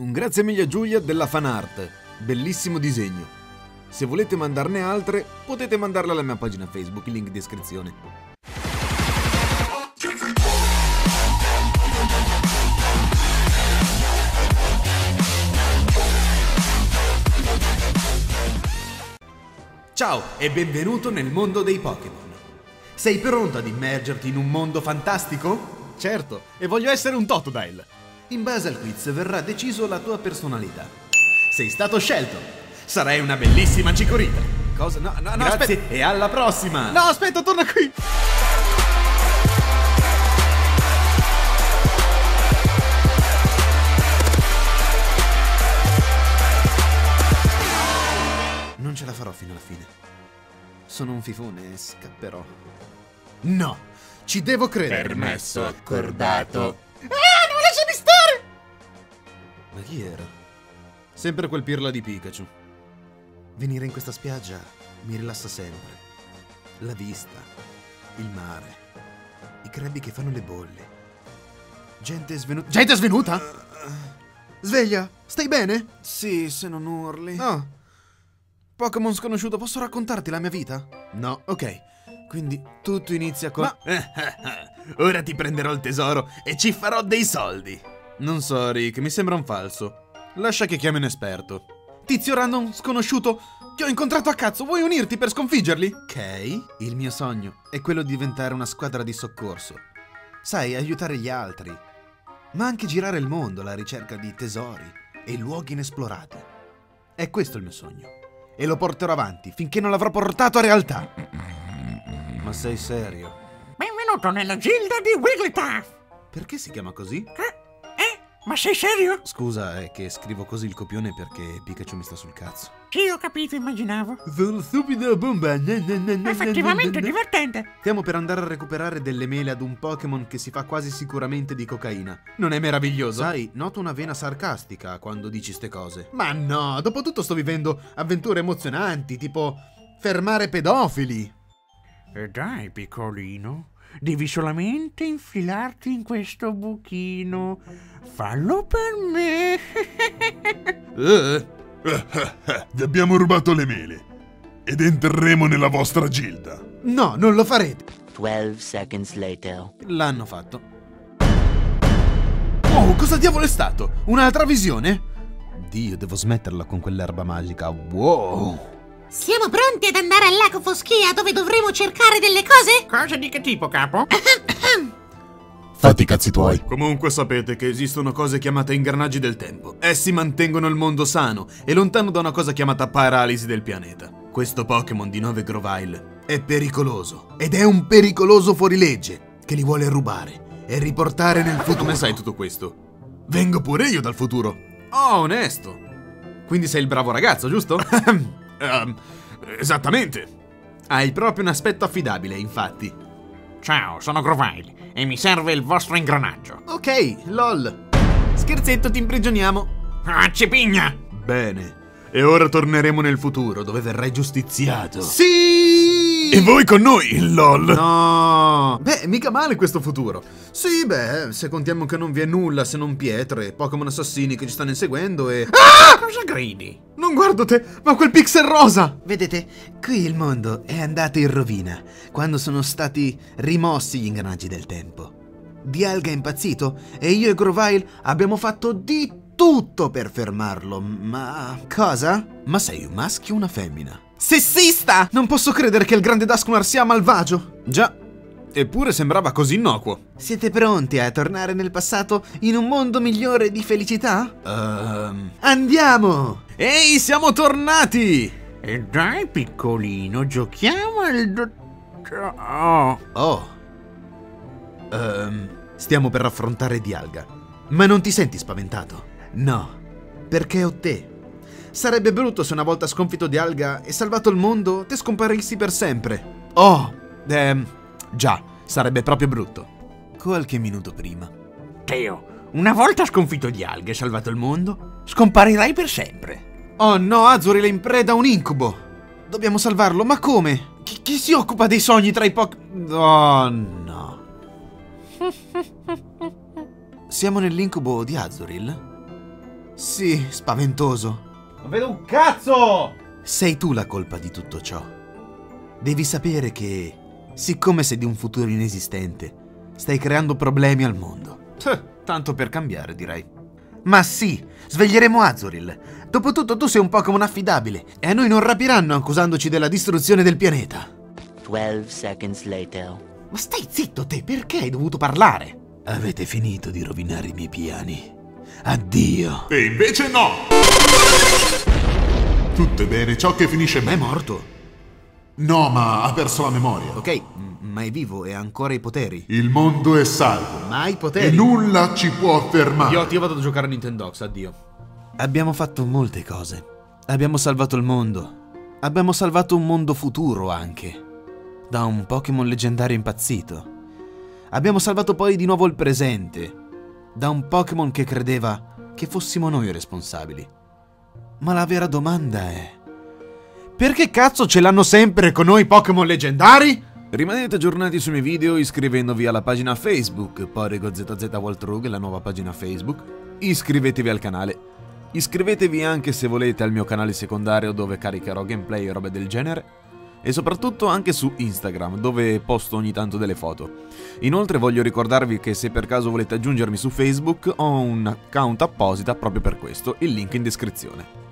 Un grazie mille a Giulia della fanart. Bellissimo disegno. Se volete mandarne altre, potete mandarle alla mia pagina Facebook, link in descrizione. Ciao e benvenuto nel mondo dei Pokémon. Sei pronto ad immergerti in un mondo fantastico? Certo, e voglio essere un Totodile. In base al quiz verrà deciso la tua personalità. Sei stato scelto. Sarai una bellissima cicorita. Cosa? No, no, no, Grazie aspetta. e alla prossima. No, aspetta, torna qui. Non ce la farò fino alla fine. Sono un fifone e scapperò. No, ci devo credere. Permesso accordato. Ah! Ma chi era? Sempre quel pirla di Pikachu. Venire in questa spiaggia mi rilassa sempre. La vista, il mare, i crabbi che fanno le bolle. Gente svenuta. Gente svenuta? Sveglia, stai bene? Sì, se non urli. No. Pokémon sconosciuto, posso raccontarti la mia vita? No. Ok, quindi tutto inizia con... Ma- Ora ti prenderò il tesoro e ci farò dei soldi. Non so, Rick, mi sembra un falso. Lascia che chiami un esperto. Tizio random sconosciuto che ho incontrato a cazzo, vuoi unirti per sconfiggerli? Ok, il mio sogno è quello di diventare una squadra di soccorso. Sai, aiutare gli altri. Ma anche girare il mondo alla ricerca di tesori e luoghi inesplorati. È questo il mio sogno. E lo porterò avanti finché non l'avrò portato a realtà. Ma sei serio? Benvenuto nella gilda di Wigglytuff! Perché si chiama così? Eh? Eh? Ma sei serio? Scusa, è che scrivo così il copione perché Pikachu mi sta sul cazzo. Sì, ho capito, immaginavo. Sono stupido bomba. Effettivamente divertente. Stiamo per andare a recuperare delle mele ad un Pokémon che si fa quasi sicuramente di cocaina. Non è meraviglioso? Sai, noto una vena sarcastica quando dici ste cose. Ma no, dopo tutto sto vivendo avventure emozionanti, tipo fermare pedofili. E dai, piccolino, devi solamente infilarti in questo buchino. Fallo per me. Eh, Vi abbiamo rubato le mele. Ed entreremo nella vostra gilda. No, non lo farete. 12 seconds later. l'hanno fatto. Oh, cosa diavolo è stato? Un'altra visione? Dio, devo smetterla con quell'erba magica. Wow. Siamo pronti ad andare al lago Foschia dove dovremo cercare delle cose? Cose di che tipo, capo? Fatti i cazzi tuoi. Comunque sapete che esistono cose chiamate ingranaggi del tempo. Essi mantengono il mondo sano e lontano da una cosa chiamata paralisi del pianeta. Questo Pokémon di 9 Grovile è pericoloso. Ed è un pericoloso fuorilegge che li vuole rubare e riportare nel futuro. Come sai tutto questo? Vengo pure io dal futuro. Oh, onesto. Quindi sei il bravo ragazzo, giusto? Ehm, esattamente. Hai proprio un aspetto affidabile, infatti. Ciao, sono Grovile e mi serve il vostro ingranaggio. Ok, lol. Scherzetto, ti imprigioniamo. Ah, cipigna! Bene. E ora torneremo nel futuro, dove verrai giustiziato. Sì! E voi con noi, lol. No! Beh, mica male questo futuro. Sì, beh, se contiamo che non vi è nulla se non pietre, Pokémon assassini che ci stanno inseguendo e... Cosa gridi? Non guardo te, ma quel pixel rosa! Vedete, qui il mondo è andato in rovina quando sono stati rimossi gli ingranaggi del tempo. Dialga è impazzito e io e Grovile abbiamo fatto di tutto per fermarlo, ma... Cosa? Ma sei un maschio o una femmina? Sessista! Non posso credere che il grande Duskmar sia malvagio. Già, eppure sembrava così innocuo. Siete pronti a tornare nel passato in un mondo migliore di felicità? Ehm... Andiamo! Ehi, siamo tornati! E dai, piccolino, giochiamo al... do- Oh, Oh. Ehm, stiamo per affrontare Dialga. Ma non ti senti spaventato? No, perché ho te. Sarebbe brutto se una volta sconfitto Dialga e salvato il mondo, te scomparissi per sempre. Oh, ehm, già, sarebbe proprio brutto. Qualche minuto prima. Teo, una volta sconfitto gli alghe e salvato il mondo, scomparirai per sempre. Oh no, Azuri è in preda a un incubo. Dobbiamo salvarlo, ma come? Chi, chi si occupa dei sogni tra i poc... Oh no. Siamo nell'incubo di Azuril? Sì, spaventoso. Non vedo un cazzo! Sei tu la colpa di tutto ciò. Devi sapere che, siccome sei di un futuro inesistente, stai creando problemi al mondo. Tch, tanto per cambiare, direi. Ma sì, sveglieremo Azuril. Dopotutto tu sei un Pokémon affidabile e a noi non rapiranno accusandoci della distruzione del pianeta. 12 seconds later. Ma stai zitto te, perché hai dovuto parlare? Avete finito di rovinare i miei piani. Addio. E invece no! Tutto è bene, ciò che finisce Ma è bene. morto. No, ma ha perso la memoria. Ok, ma è vivo e ha ancora i poteri. Il mondo è salvo. Ma ha i E poteri. nulla ci può fermare. Io, io vado a giocare a Nintendox, addio. Abbiamo fatto molte cose. Abbiamo salvato il mondo. Abbiamo salvato un mondo futuro anche. Da un Pokémon leggendario impazzito. Abbiamo salvato poi di nuovo il presente. Da un Pokémon che credeva che fossimo noi i responsabili. Ma la vera domanda è... Perché cazzo ce l'hanno sempre con noi Pokémon leggendari? Rimanete aggiornati sui miei video iscrivendovi alla pagina Facebook Porego ZZ Waltrug, la nuova pagina Facebook. Iscrivetevi al canale. Iscrivetevi anche se volete al mio canale secondario dove caricherò gameplay e robe del genere. E soprattutto anche su Instagram dove posto ogni tanto delle foto. Inoltre voglio ricordarvi che se per caso volete aggiungermi su Facebook ho un account apposita proprio per questo, il link in descrizione.